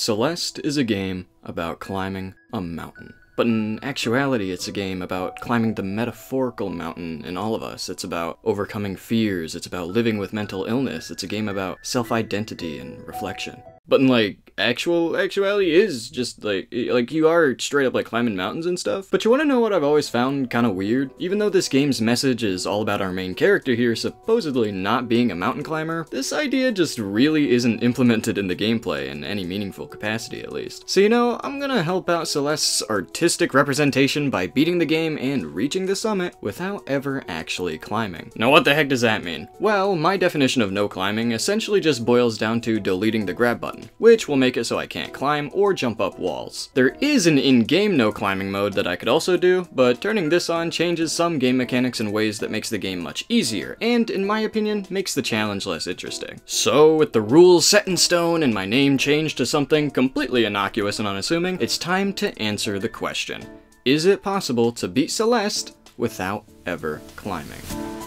Celeste is a game about climbing a mountain. But in actuality, it's a game about climbing the metaphorical mountain in all of us. It's about overcoming fears, it's about living with mental illness, it's a game about self identity and reflection. But in like actual actuality is just like like you are straight up like climbing mountains and stuff. But you want to know what I've always found kind of weird? Even though this game's message is all about our main character here supposedly not being a mountain climber, this idea just really isn't implemented in the gameplay in any meaningful capacity at least. So you know, I'm gonna help out Celeste's artistic representation by beating the game and reaching the summit without ever actually climbing. Now what the heck does that mean? Well, my definition of no climbing essentially just boils down to deleting the grab button which will make it so I can't climb or jump up walls. There is an in-game no climbing mode that I could also do, but turning this on changes some game mechanics in ways that makes the game much easier, and in my opinion, makes the challenge less interesting. So with the rules set in stone and my name changed to something completely innocuous and unassuming, it's time to answer the question. Is it possible to beat Celeste without ever climbing?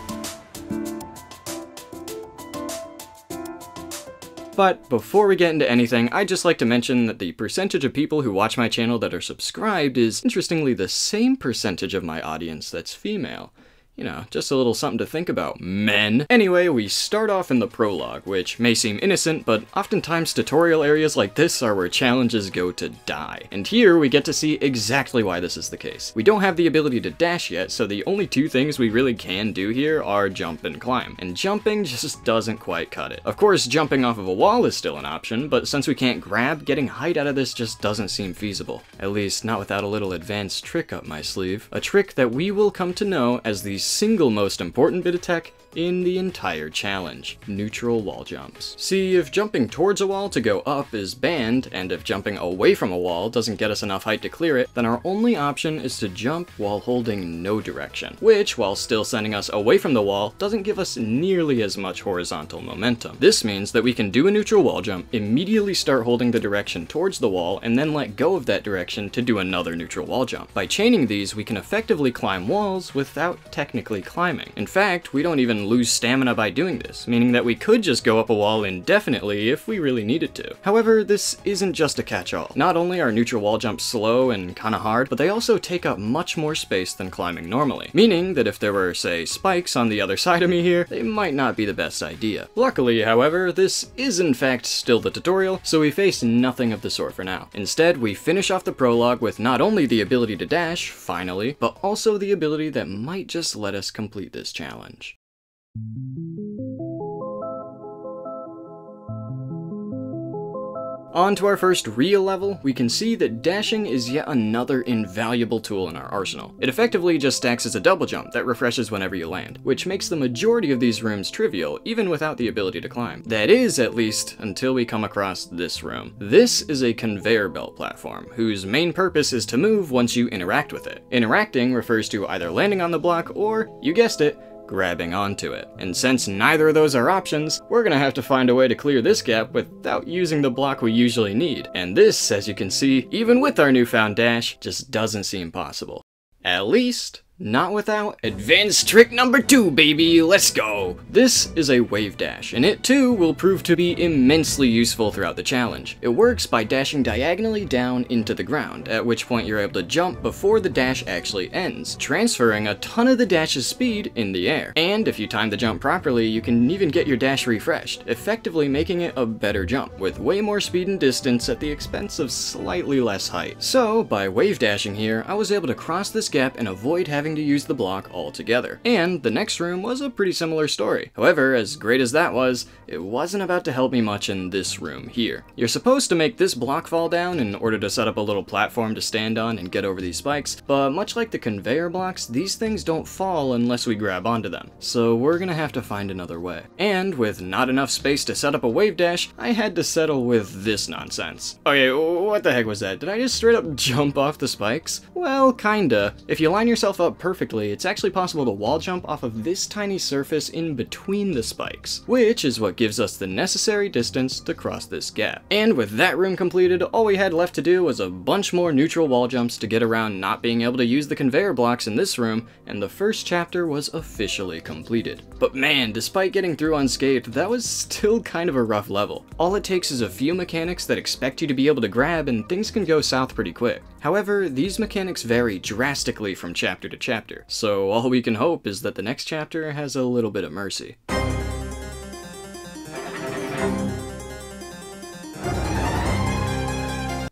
But before we get into anything, I'd just like to mention that the percentage of people who watch my channel that are subscribed is interestingly the same percentage of my audience that's female. You know, just a little something to think about, men. Anyway, we start off in the prologue, which may seem innocent, but oftentimes tutorial areas like this are where challenges go to die. And here we get to see exactly why this is the case. We don't have the ability to dash yet, so the only two things we really can do here are jump and climb. And jumping just doesn't quite cut it. Of course, jumping off of a wall is still an option, but since we can't grab, getting height out of this just doesn't seem feasible. At least not without a little advanced trick up my sleeve. A trick that we will come to know as the single most important bit of tech in the entire challenge, neutral wall jumps. See, if jumping towards a wall to go up is banned, and if jumping away from a wall doesn't get us enough height to clear it, then our only option is to jump while holding no direction, which, while still sending us away from the wall, doesn't give us nearly as much horizontal momentum. This means that we can do a neutral wall jump, immediately start holding the direction towards the wall, and then let go of that direction to do another neutral wall jump. By chaining these, we can effectively climb walls without technically climbing. In fact, we don't even lose stamina by doing this, meaning that we could just go up a wall indefinitely if we really needed to. However, this isn't just a catch-all. Not only are neutral wall jumps slow and kinda hard, but they also take up much more space than climbing normally, meaning that if there were, say, spikes on the other side of me here, they might not be the best idea. Luckily, however, this is in fact still the tutorial, so we face nothing of the sort for now. Instead, we finish off the prologue with not only the ability to dash, finally, but also the ability that might just let us complete this challenge. On to our first real level, we can see that dashing is yet another invaluable tool in our arsenal. It effectively just stacks as a double jump that refreshes whenever you land, which makes the majority of these rooms trivial, even without the ability to climb. That is, at least, until we come across this room. This is a conveyor belt platform, whose main purpose is to move once you interact with it. Interacting refers to either landing on the block or, you guessed it, grabbing onto it. And since neither of those are options, we're gonna have to find a way to clear this gap without using the block we usually need. And this, as you can see, even with our newfound dash, just doesn't seem possible. At least, not without advanced trick number two, baby, let's go! This is a wave dash, and it too will prove to be immensely useful throughout the challenge. It works by dashing diagonally down into the ground, at which point you're able to jump before the dash actually ends, transferring a ton of the dash's speed in the air. And if you time the jump properly, you can even get your dash refreshed, effectively making it a better jump, with way more speed and distance at the expense of slightly less height. So, by wave dashing here, I was able to cross this gap and avoid having having to use the block altogether. And the next room was a pretty similar story. However, as great as that was, it wasn't about to help me much in this room here. You're supposed to make this block fall down in order to set up a little platform to stand on and get over these spikes, but much like the conveyor blocks, these things don't fall unless we grab onto them. So we're gonna have to find another way. And with not enough space to set up a wave dash, I had to settle with this nonsense. Okay, what the heck was that? Did I just straight up jump off the spikes? Well, kinda. If you line yourself up perfectly, it's actually possible to wall jump off of this tiny surface in between the spikes, which is what gives us the necessary distance to cross this gap. And with that room completed, all we had left to do was a bunch more neutral wall jumps to get around not being able to use the conveyor blocks in this room, and the first chapter was officially completed. But man, despite getting through unscathed, that was still kind of a rough level. All it takes is a few mechanics that expect you to be able to grab and things can go south pretty quick. However, these mechanics vary drastically from chapter to chapter, so all we can hope is that the next chapter has a little bit of mercy.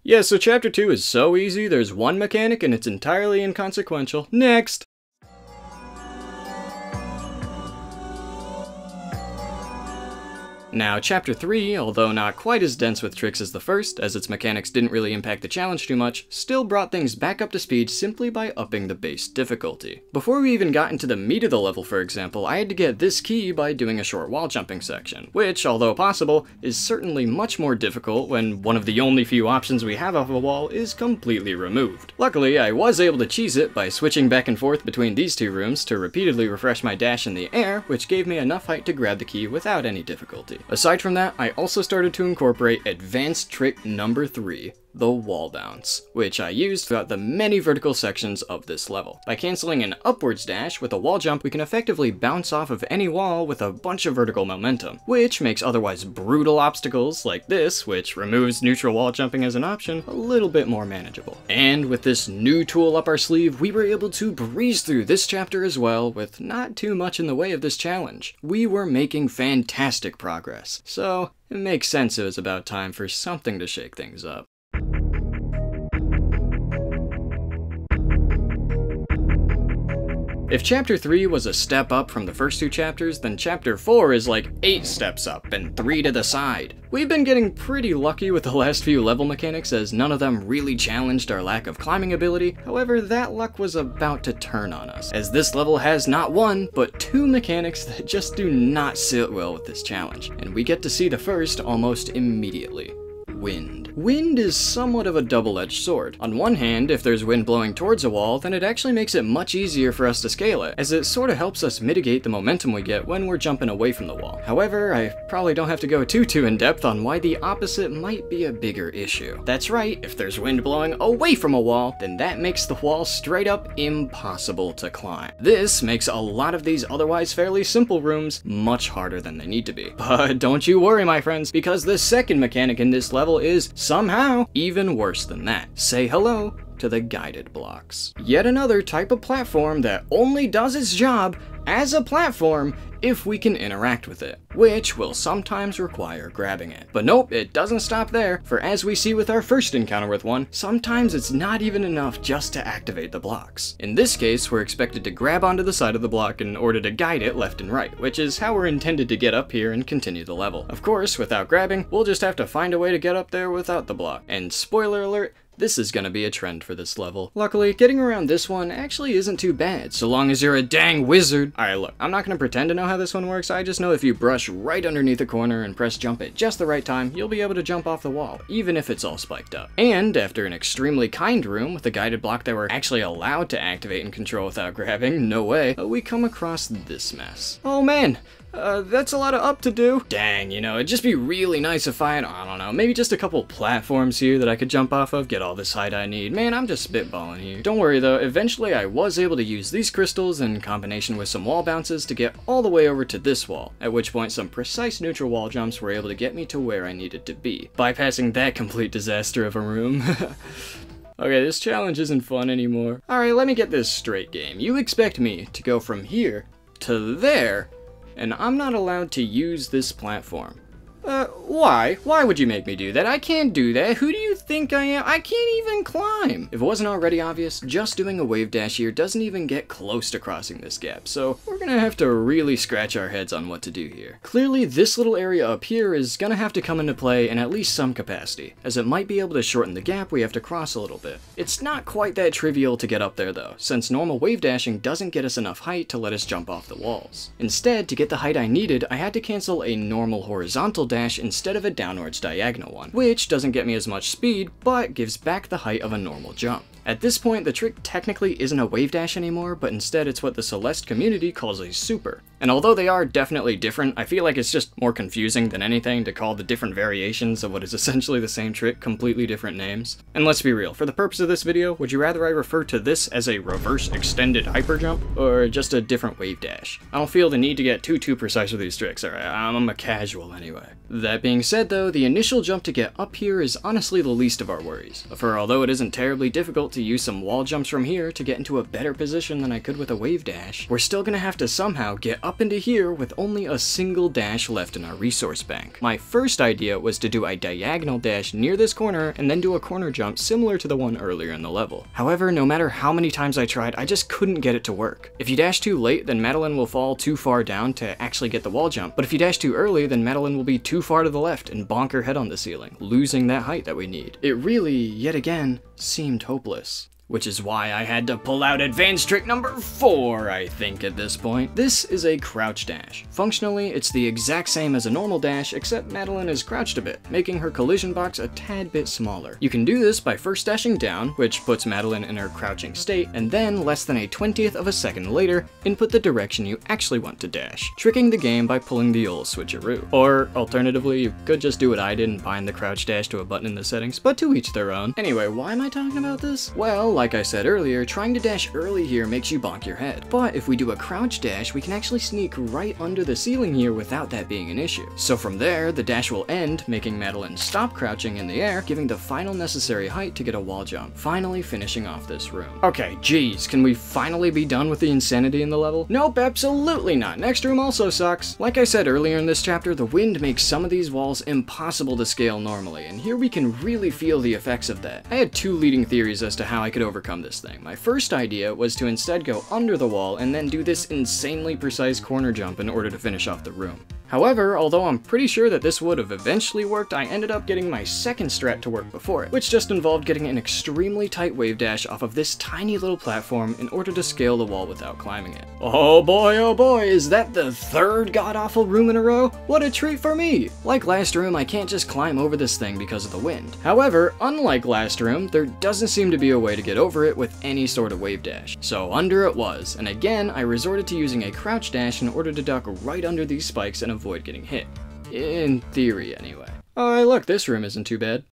Yeah, so chapter 2 is so easy, there's one mechanic and it's entirely inconsequential. Next! Now, Chapter 3, although not quite as dense with tricks as the first, as its mechanics didn't really impact the challenge too much, still brought things back up to speed simply by upping the base difficulty. Before we even got into the meat of the level, for example, I had to get this key by doing a short wall jumping section, which, although possible, is certainly much more difficult when one of the only few options we have off a wall is completely removed. Luckily, I was able to cheese it by switching back and forth between these two rooms to repeatedly refresh my dash in the air, which gave me enough height to grab the key without any difficulty. Aside from that, I also started to incorporate advanced trick number 3, the wall bounce, which I used throughout the many vertical sections of this level. By canceling an upwards dash with a wall jump, we can effectively bounce off of any wall with a bunch of vertical momentum, which makes otherwise brutal obstacles like this, which removes neutral wall jumping as an option, a little bit more manageable. And with this new tool up our sleeve, we were able to breeze through this chapter as well with not too much in the way of this challenge. We were making fantastic progress, so it makes sense it was about time for something to shake things up. If chapter 3 was a step up from the first two chapters, then chapter 4 is like 8 steps up and 3 to the side. We've been getting pretty lucky with the last few level mechanics as none of them really challenged our lack of climbing ability, however that luck was about to turn on us, as this level has not one, but two mechanics that just do not sit well with this challenge, and we get to see the first almost immediately wind. Wind is somewhat of a double-edged sword. On one hand, if there's wind blowing towards a wall, then it actually makes it much easier for us to scale it, as it sort of helps us mitigate the momentum we get when we're jumping away from the wall. However, I probably don't have to go too too in depth on why the opposite might be a bigger issue. That's right, if there's wind blowing away from a wall, then that makes the wall straight up impossible to climb. This makes a lot of these otherwise fairly simple rooms much harder than they need to be. But don't you worry my friends, because the second mechanic in this level level is somehow even worse than that. Say hello to the guided blocks. Yet another type of platform that only does its job as a platform if we can interact with it, which will sometimes require grabbing it. But nope, it doesn't stop there, for as we see with our first encounter with one, sometimes it's not even enough just to activate the blocks. In this case, we're expected to grab onto the side of the block in order to guide it left and right, which is how we're intended to get up here and continue the level. Of course, without grabbing, we'll just have to find a way to get up there without the block. And spoiler alert, this is gonna be a trend for this level. Luckily, getting around this one actually isn't too bad, so long as you're a dang wizard. Alright, look, I'm not gonna pretend to know how this one works, I just know if you brush right underneath a corner and press jump at just the right time, you'll be able to jump off the wall, even if it's all spiked up. And after an extremely kind room with a guided block that we're actually allowed to activate and control without grabbing, no way, uh, we come across this mess. Oh man, uh, that's a lot of up to do. Dang, you know, it'd just be really nice if I had, I don't know, maybe just a couple platforms here that I could jump off of, get all this height I need. Man, I'm just spitballing here. Don't worry though, eventually I was able to use these crystals in combination with some wall bounces to get all the way over to this wall, at which point some precise neutral wall jumps were able to get me to where I needed to be, bypassing that complete disaster of a room. Okay, this challenge isn't fun anymore. Alright, let me get this straight, game. You expect me to go from here to there and I'm not allowed to use this platform. Uh, why? Why would you make me do that? I can't do that. Who do you think I am? I can't even climb. If it wasn't already obvious, just doing a wave dash here doesn't even get close to crossing this gap, so we're gonna have to really scratch our heads on what to do here. Clearly, this little area up here is gonna have to come into play in at least some capacity, as it might be able to shorten the gap we have to cross a little bit. It's not quite that trivial to get up there though, since normal wave dashing doesn't get us enough height to let us jump off the walls. Instead, to get the height I needed, I had to cancel a normal horizontal dash instead of a downwards diagonal one, which doesn't get me as much speed, but gives back the height of a normal jump. At this point, the trick technically isn't a wave dash anymore, but instead it's what the Celeste community calls a super. And although they are definitely different, I feel like it's just more confusing than anything to call the different variations of what is essentially the same trick completely different names. And let's be real, for the purpose of this video, would you rather I refer to this as a reverse extended hyper jump, or just a different wave dash? I don't feel the need to get too too precise with these tricks, alright, I'm a casual anyway. That being said though, the initial jump to get up here is honestly the least of our worries, for although it isn't terribly difficult to use some wall jumps from here to get into a better position than I could with a wave dash, we're still gonna have to somehow get up into here with only a single dash left in our resource bank. My first idea was to do a diagonal dash near this corner and then do a corner jump similar to the one earlier in the level. However, no matter how many times I tried, I just couldn't get it to work. If you dash too late, then Madeline will fall too far down to actually get the wall jump, but if you dash too early, then Madeline will be too far to the left and bonk her head on the ceiling, losing that height that we need. It really, yet again, seemed hopeless ridiculous which is why I had to pull out advanced trick number 4, I think, at this point. This is a crouch dash. Functionally, it's the exact same as a normal dash, except Madeline is crouched a bit, making her collision box a tad bit smaller. You can do this by first dashing down, which puts Madeline in her crouching state, and then, less than a 20th of a second later, input the direction you actually want to dash, tricking the game by pulling the old switcheroo. Or, alternatively, you could just do what I did and bind the crouch dash to a button in the settings, but to each their own. Anyway, why am I talking about this? Well, like I said earlier, trying to dash early here makes you bonk your head. But if we do a crouch dash, we can actually sneak right under the ceiling here without that being an issue. So from there, the dash will end, making Madeline stop crouching in the air, giving the final necessary height to get a wall jump, finally finishing off this room. Okay, geez, can we finally be done with the insanity in the level? Nope, absolutely not. Next room also sucks. Like I said earlier in this chapter, the wind makes some of these walls impossible to scale normally, and here we can really feel the effects of that. I had two leading theories as to how I could overcome this thing. My first idea was to instead go under the wall and then do this insanely precise corner jump in order to finish off the room. However, although I'm pretty sure that this would have eventually worked, I ended up getting my second strat to work before it, which just involved getting an extremely tight wave dash off of this tiny little platform in order to scale the wall without climbing it. Oh boy, oh boy, is that the third god-awful room in a row? What a treat for me! Like last room, I can't just climb over this thing because of the wind. However, unlike last room, there doesn't seem to be a way to get over it with any sort of wave dash. So under it was, and again, I resorted to using a crouch dash in order to duck right under these spikes and avoid getting hit. In theory, anyway. Oh, look, this room isn't too bad.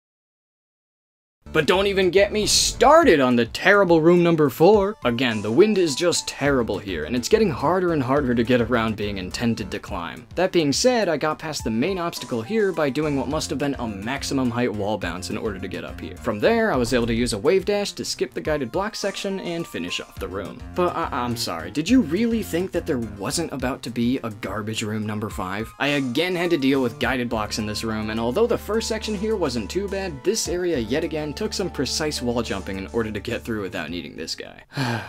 But don't even get me started on the terrible room number 4. Again, the wind is just terrible here, and it's getting harder and harder to get around being intended to climb. That being said, I got past the main obstacle here by doing what must have been a maximum height wall bounce in order to get up here. From there, I was able to use a wave dash to skip the guided block section and finish off the room. But I I'm sorry, did you really think that there wasn't about to be a garbage room number 5? I again had to deal with guided blocks in this room, and although the first section here wasn't too bad, this area yet again took some precise wall jumping in order to get through without needing this guy.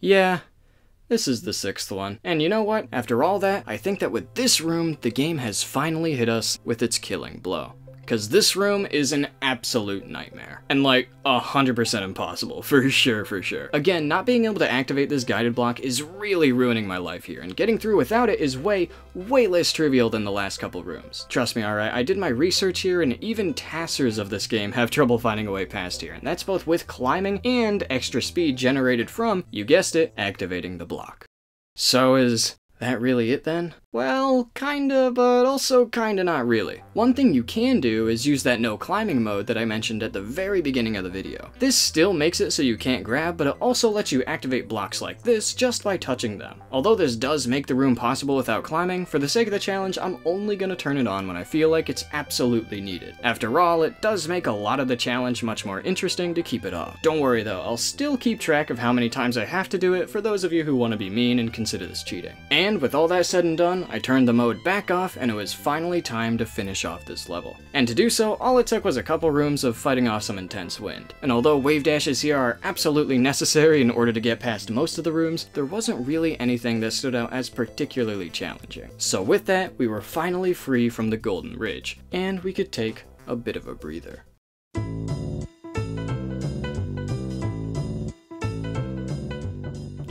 yeah, this is the sixth one. And you know what? After all that, I think that with this room, the game has finally hit us with its killing blow because this room is an absolute nightmare. And like, 100% impossible, for sure, for sure. Again, not being able to activate this guided block is really ruining my life here, and getting through without it is way, way less trivial than the last couple rooms. Trust me, alright, I did my research here, and even tassers of this game have trouble finding a way past here, and that's both with climbing and extra speed generated from, you guessed it, activating the block. So is that really it then? Well, kinda, but also kinda not really. One thing you can do is use that no climbing mode that I mentioned at the very beginning of the video. This still makes it so you can't grab, but it also lets you activate blocks like this just by touching them. Although this does make the room possible without climbing, for the sake of the challenge, I'm only gonna turn it on when I feel like it's absolutely needed. After all, it does make a lot of the challenge much more interesting to keep it off. Don't worry though, I'll still keep track of how many times I have to do it for those of you who want to be mean and consider this cheating. And with all that said and done, I turned the mode back off and it was finally time to finish off this level. And to do so, all it took was a couple rooms of fighting off some intense wind. And although wave dashes here are absolutely necessary in order to get past most of the rooms, there wasn't really anything that stood out as particularly challenging. So with that, we were finally free from the Golden Ridge, and we could take a bit of a breather.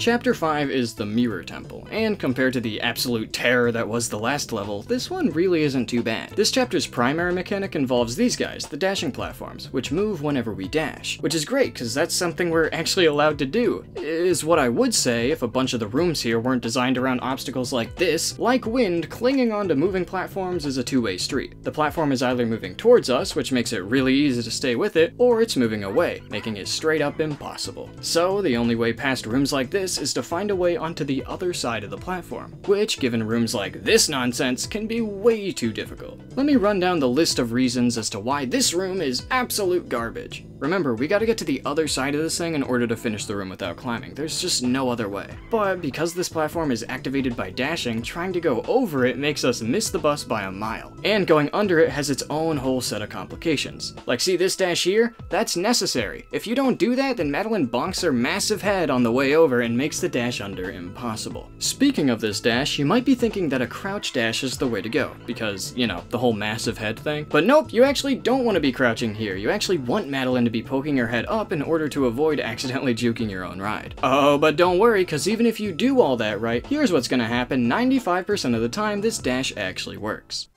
Chapter 5 is the Mirror Temple, and compared to the absolute terror that was the last level, this one really isn't too bad. This chapter's primary mechanic involves these guys, the dashing platforms, which move whenever we dash, which is great because that's something we're actually allowed to do, is what I would say if a bunch of the rooms here weren't designed around obstacles like this. Like wind, clinging onto moving platforms is a two-way street. The platform is either moving towards us, which makes it really easy to stay with it, or it's moving away, making it straight up impossible. So the only way past rooms like this is to find a way onto the other side of the platform, which, given rooms like this nonsense, can be way too difficult. Let me run down the list of reasons as to why this room is absolute garbage. Remember, we gotta get to the other side of this thing in order to finish the room without climbing. There's just no other way. But because this platform is activated by dashing, trying to go over it makes us miss the bus by a mile. And going under it has its own whole set of complications. Like see this dash here? That's necessary. If you don't do that, then Madeline bonks her massive head on the way over and makes the dash under impossible. Speaking of this dash, you might be thinking that a crouch dash is the way to go, because, you know, the whole massive head thing. But nope, you actually don't want to be crouching here. You actually want Madeline to be poking your head up in order to avoid accidentally juking your own ride. Oh, but don't worry, because even if you do all that right, here's what's gonna happen 95% of the time this dash actually works.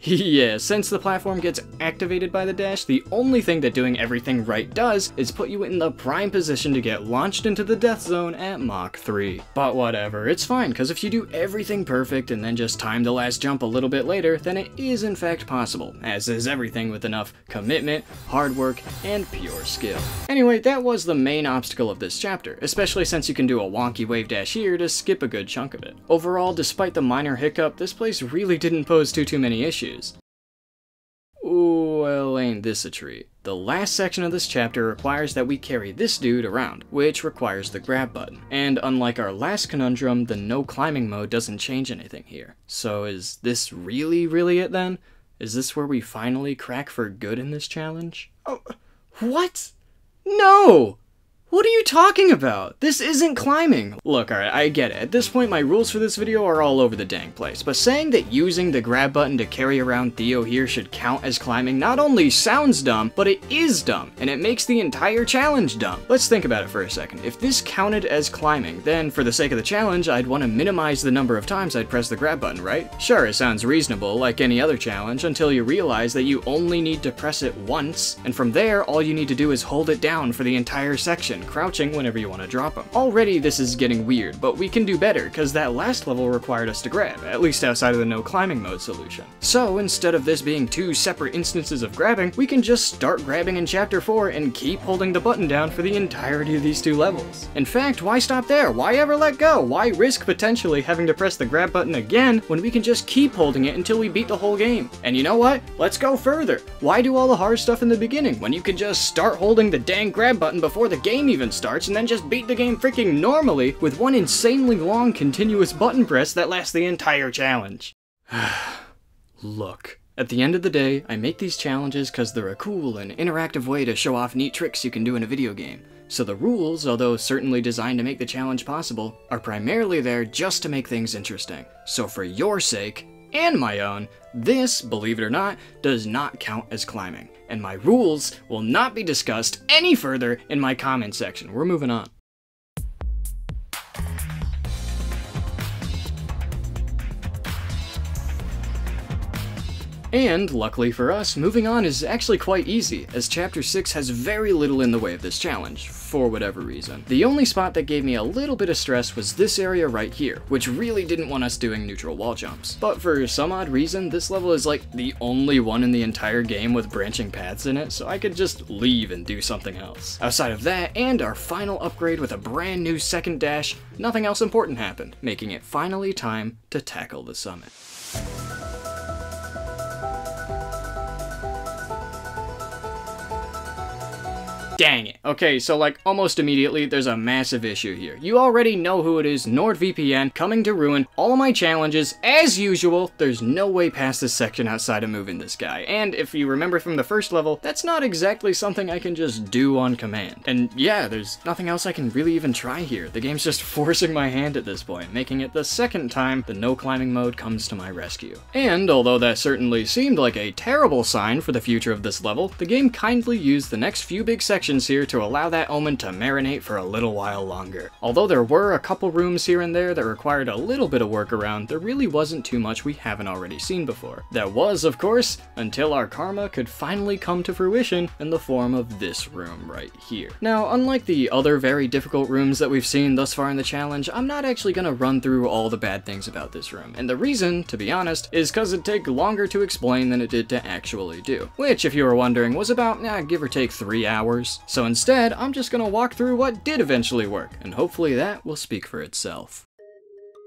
yeah, since the platform gets activated by the dash, the only thing that doing everything right does is put you in the prime position to get launched into the death zone at Mach 3. But whatever, it's fine, because if you do everything perfect and then just time the last jump a little bit later, then it is in fact possible, as is everything with enough commitment, hard work, and pure skill. Anyway, that was the main obstacle of this chapter, especially since you can do a wonky wave dash here to skip a good chunk of it. Overall, despite the minor hiccup, this place really didn't pose too too many issues issues. Ooh, well, ain't this a treat. The last section of this chapter requires that we carry this dude around, which requires the grab button. And unlike our last conundrum, the no climbing mode doesn't change anything here. So is this really, really it then? Is this where we finally crack for good in this challenge? Oh, what? No! What are you talking about? This isn't climbing. Look, alright, I get it. At this point, my rules for this video are all over the dang place, but saying that using the grab button to carry around Theo here should count as climbing not only sounds dumb, but it is dumb, and it makes the entire challenge dumb. Let's think about it for a second. If this counted as climbing, then for the sake of the challenge, I'd want to minimize the number of times I'd press the grab button, right? Sure, it sounds reasonable, like any other challenge, until you realize that you only need to press it once, and from there, all you need to do is hold it down for the entire section crouching whenever you want to drop them. Already this is getting weird, but we can do better, because that last level required us to grab, at least outside of the no climbing mode solution. So instead of this being two separate instances of grabbing, we can just start grabbing in chapter 4 and keep holding the button down for the entirety of these two levels. In fact, why stop there? Why ever let go? Why risk potentially having to press the grab button again when we can just keep holding it until we beat the whole game? And you know what? Let's go further. Why do all the hard stuff in the beginning when you can just start holding the dang grab button before the game even starts and then just beat the game freaking normally with one insanely long continuous button press that lasts the entire challenge. Look. At the end of the day, I make these challenges because they're a cool and interactive way to show off neat tricks you can do in a video game. So the rules, although certainly designed to make the challenge possible, are primarily there just to make things interesting. So for your sake, and my own, this, believe it or not, does not count as climbing, and my rules will not be discussed any further in my comment section. We're moving on. And, luckily for us, moving on is actually quite easy, as Chapter 6 has very little in the way of this challenge, for whatever reason. The only spot that gave me a little bit of stress was this area right here, which really didn't want us doing neutral wall jumps. But for some odd reason, this level is like the only one in the entire game with branching paths in it, so I could just leave and do something else. Outside of that, and our final upgrade with a brand new second dash, nothing else important happened, making it finally time to tackle the summit. Dang it. Okay, so like almost immediately, there's a massive issue here. You already know who it is, NordVPN, coming to ruin all of my challenges. As usual, there's no way past this section outside of moving this guy. And if you remember from the first level, that's not exactly something I can just do on command. And yeah, there's nothing else I can really even try here. The game's just forcing my hand at this point, making it the second time the no climbing mode comes to my rescue. And although that certainly seemed like a terrible sign for the future of this level, the game kindly used the next few big sections here to allow that omen to marinate for a little while longer. Although there were a couple rooms here and there that required a little bit of work around, there really wasn't too much we haven't already seen before. That was, of course, until our karma could finally come to fruition in the form of this room right here. Now, unlike the other very difficult rooms that we've seen thus far in the challenge, I'm not actually gonna run through all the bad things about this room. And the reason, to be honest, is cause it'd take longer to explain than it did to actually do. Which, if you were wondering, was about, eh, give or take three hours. So instead, I'm just gonna walk through what did eventually work, and hopefully that will speak for itself.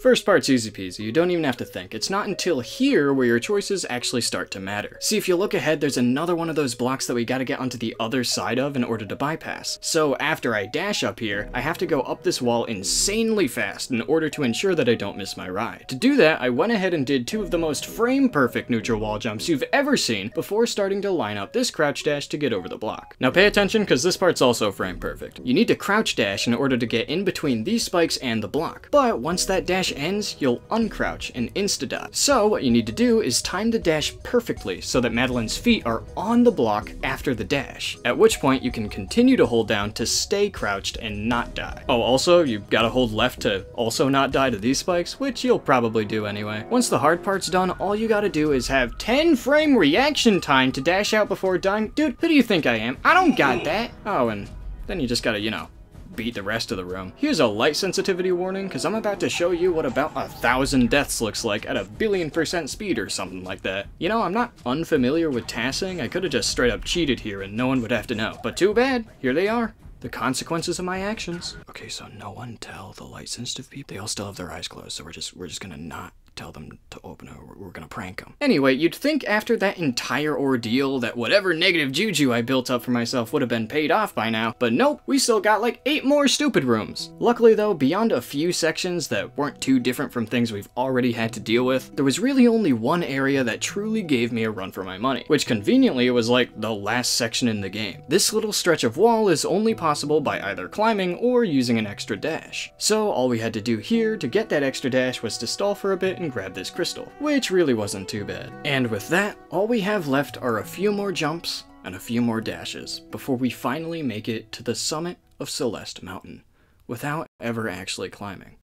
First part's easy peasy, you don't even have to think. It's not until here where your choices actually start to matter. See, if you look ahead, there's another one of those blocks that we gotta get onto the other side of in order to bypass. So after I dash up here, I have to go up this wall insanely fast in order to ensure that I don't miss my ride. To do that, I went ahead and did two of the most frame-perfect neutral wall jumps you've ever seen before starting to line up this crouch dash to get over the block. Now pay attention, because this part's also frame-perfect. You need to crouch dash in order to get in between these spikes and the block. But once that dash ends, you'll uncrouch and insta-dodge. So what you need to do is time the dash perfectly so that Madeline's feet are on the block after the dash, at which point you can continue to hold down to stay crouched and not die. Oh, also, you've gotta hold left to also not die to these spikes, which you'll probably do anyway. Once the hard part's done, all you gotta do is have 10 frame reaction time to dash out before dying. Dude, who do you think I am? I don't got that. Oh, and then you just gotta, you know, beat the rest of the room. Here's a light sensitivity warning, because I'm about to show you what about a thousand deaths looks like at a billion percent speed or something like that. You know, I'm not unfamiliar with tassing, I could have just straight up cheated here and no one would have to know. But too bad, here they are. The consequences of my actions. Okay, so no one tell the light sensitive people. They all still have their eyes closed, so we're just we're just gonna not tell them to open it, we're, we're gonna prank them. Anyway, you'd think after that entire ordeal that whatever negative juju I built up for myself would have been paid off by now, but nope, we still got like eight more stupid rooms. Luckily though, beyond a few sections that weren't too different from things we've already had to deal with, there was really only one area that truly gave me a run for my money, which conveniently was like the last section in the game. This little stretch of wall is only possible by either climbing or using an extra dash. So all we had to do here to get that extra dash was to stall for a bit and grab this crystal, which really wasn't too bad. And with that, all we have left are a few more jumps and a few more dashes before we finally make it to the summit of Celeste Mountain, without ever actually climbing.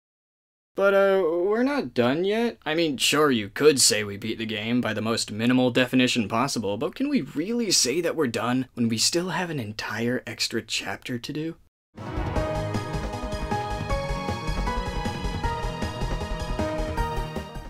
But, uh, we're not done yet. I mean, sure, you could say we beat the game by the most minimal definition possible, but can we really say that we're done when we still have an entire extra chapter to do?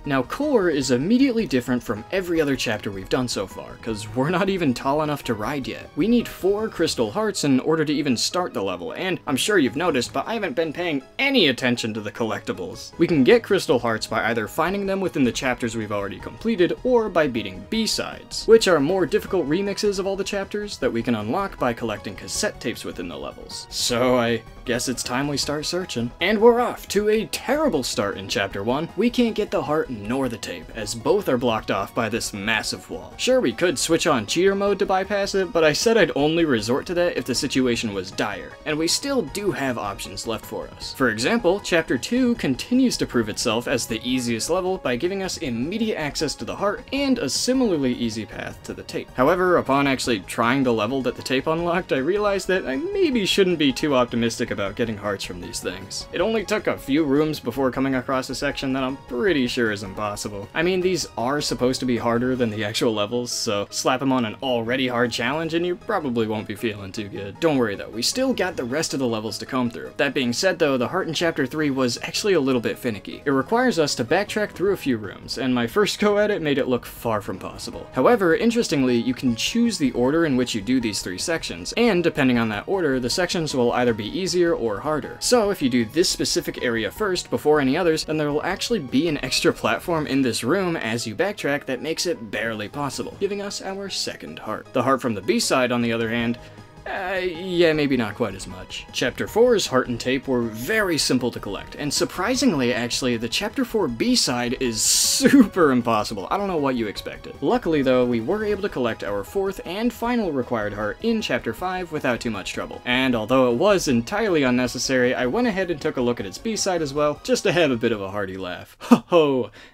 Now, Core is immediately different from every other chapter we've done so far, because we're not even tall enough to ride yet. We need four crystal hearts in order to even start the level, and I'm sure you've noticed, but I haven't been paying any attention to the collectibles. We can get crystal hearts by either finding them within the chapters we've already completed, or by beating B-sides, which are more difficult remixes of all the chapters that we can unlock by collecting cassette tapes within the levels. So I guess it's time we start searching. And we're off to a terrible start in Chapter 1. We can't get the heart nor the tape, as both are blocked off by this massive wall. Sure, we could switch on cheater mode to bypass it, but I said I'd only resort to that if the situation was dire, and we still do have options left for us. For example, Chapter 2 continues to prove itself as the easiest level by giving us immediate access to the heart and a similarly easy path to the tape. However, upon actually trying the level that the tape unlocked, I realized that I maybe shouldn't be too optimistic about getting hearts from these things. It only took a few rooms before coming across a section that I'm pretty sure is impossible. I mean, these are supposed to be harder than the actual levels, so slap them on an already hard challenge and you probably won't be feeling too good. Don't worry though, we still got the rest of the levels to come through. That being said though, the heart in chapter 3 was actually a little bit finicky. It requires us to backtrack through a few rooms, and my first go at it made it look far from possible. However, interestingly, you can choose the order in which you do these three sections, and depending on that order, the sections will either be easier or harder. So if you do this specific area first before any others, then there will actually be an extra platform in this room as you backtrack that makes it barely possible, giving us our second heart. The heart from the B-side, on the other hand, uh, yeah, maybe not quite as much. Chapter 4's Heart and Tape were very simple to collect, and surprisingly, actually, the Chapter 4 B-side is super impossible. I don't know what you expected. Luckily, though, we were able to collect our fourth and final required heart in Chapter 5 without too much trouble. And although it was entirely unnecessary, I went ahead and took a look at its B-side as well, just to have a bit of a hearty laugh. Ho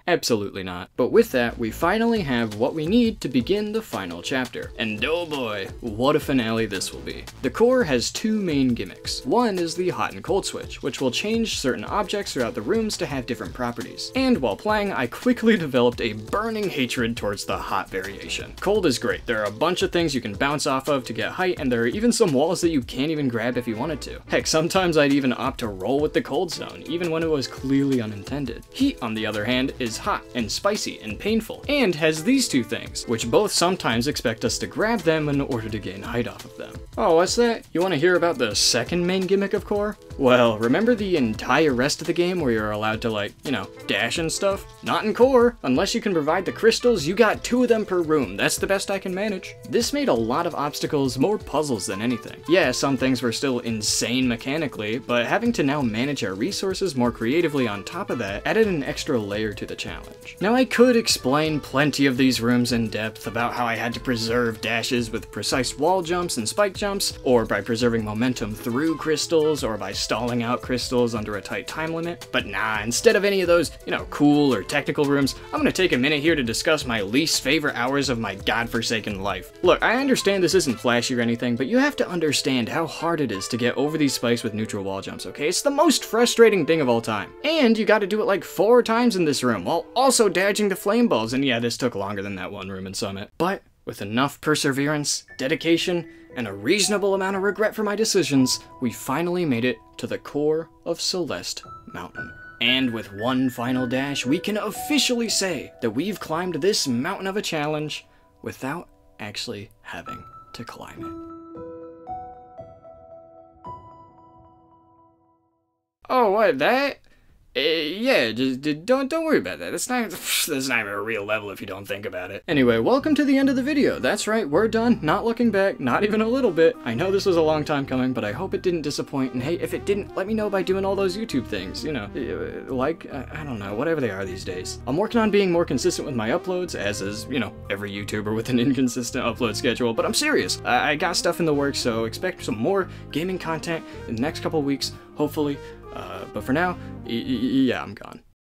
Absolutely not. But with that, we finally have what we need to begin the final chapter. And oh boy, what a finale this will be. The core has two main gimmicks. One is the hot and cold switch, which will change certain objects throughout the rooms to have different properties. And while playing, I quickly developed a burning hatred towards the hot variation. Cold is great. There are a bunch of things you can bounce off of to get height, and there are even some walls that you can't even grab if you wanted to. Heck, sometimes I'd even opt to roll with the cold zone, even when it was clearly unintended. Heat, on the other hand, is hot and spicy and painful, and has these two things, which both sometimes expect us to grab them in order to gain height off of them. Oh, what's that? You want to hear about the second main gimmick of Core? Well, remember the entire rest of the game where you're allowed to like, you know, dash and stuff? Not in Core. Unless you can provide the crystals, you got two of them per room. That's the best I can manage. This made a lot of obstacles more puzzles than anything. Yeah, some things were still insane mechanically, but having to now manage our resources more creatively on top of that added an extra layer to the challenge. Now I could explain plenty of these rooms in depth about how I had to preserve dashes with precise wall jumps and spike jumps, or by preserving momentum through crystals, or by stalling out crystals under a tight time limit. But nah, instead of any of those, you know, cool or technical rooms, I'm gonna take a minute here to discuss my least favorite hours of my godforsaken life. Look, I understand this isn't flashy or anything, but you have to understand how hard it is to get over these spikes with neutral wall jumps, okay? It's the most frustrating thing of all time. And you gotta do it like four times in this room, while also dodging the flame balls, and yeah, this took longer than that one room in Summit. But with enough perseverance, dedication, and a reasonable amount of regret for my decisions, we finally made it to the core of Celeste Mountain. And with one final dash, we can officially say that we've climbed this mountain of a challenge without actually having to climb it. Oh, what, that? Uh, yeah, just, just don't don't worry about that. That's not that's not even a real level if you don't think about it. Anyway, welcome to the end of the video. That's right, we're done. Not looking back, not even a little bit. I know this was a long time coming, but I hope it didn't disappoint. And hey, if it didn't, let me know by doing all those YouTube things. You know, uh, like I don't know, whatever they are these days. I'm working on being more consistent with my uploads, as is you know every YouTuber with an inconsistent upload schedule. But I'm serious. I, I got stuff in the works, so expect some more gaming content in the next couple weeks. Hopefully. Uh, but for now, yeah, I'm gone.